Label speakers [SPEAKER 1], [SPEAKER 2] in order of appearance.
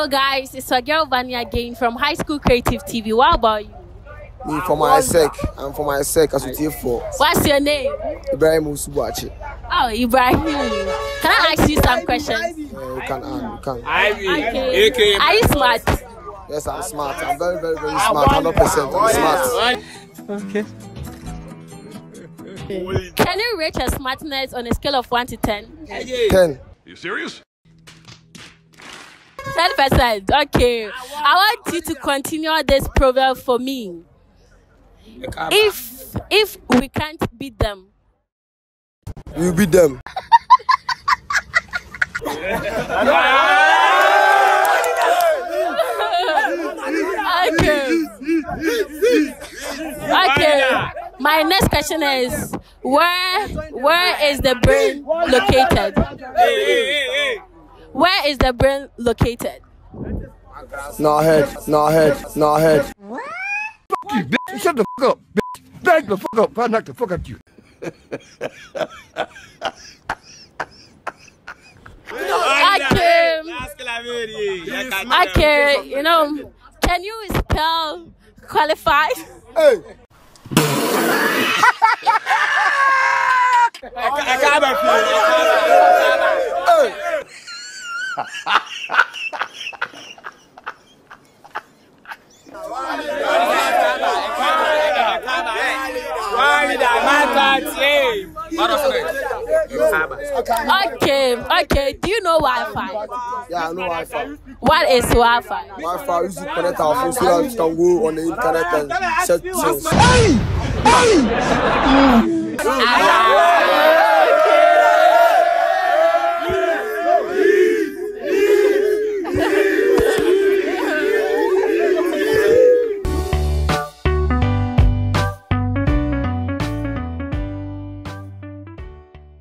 [SPEAKER 1] Hello, guys. It's your girl Vanya again from High School Creative TV. What about you?
[SPEAKER 2] Me for my sake, and for my sake, as we for
[SPEAKER 1] What's your name?
[SPEAKER 2] Ibrahim Usubachi.
[SPEAKER 1] Oh, Ibrahim. Can I ask you some questions?
[SPEAKER 2] Yeah, you can, um, you can.
[SPEAKER 1] Okay. Are you smart?
[SPEAKER 2] Yes, I'm smart. I'm very, very, very smart. 100%. I'm smart.
[SPEAKER 3] Okay.
[SPEAKER 1] Can you rate your smartness on a scale of 1 to 10?
[SPEAKER 2] 10.
[SPEAKER 4] You serious?
[SPEAKER 1] 10%. Okay. I want you to continue this proverb for me. If if we can't beat them,
[SPEAKER 2] You beat them.
[SPEAKER 1] okay. Okay. My next question is where where is the brain located? Where is the brain located?
[SPEAKER 2] No head, no head, no head.
[SPEAKER 5] you, bitch. Shut the fuck up, bitch. Back the fuck up. If I knock the fuck out you.
[SPEAKER 1] Okay. Okay, you know, can you spell qualified?
[SPEAKER 2] Hey! Hey!
[SPEAKER 1] Okay, okay. Do you know Wi-Fi?
[SPEAKER 2] Yeah, I know Wi-Fi.
[SPEAKER 1] What is Wi-Fi?
[SPEAKER 2] Wi-Fi, used to connect our phone so that we can go on the internet and set things.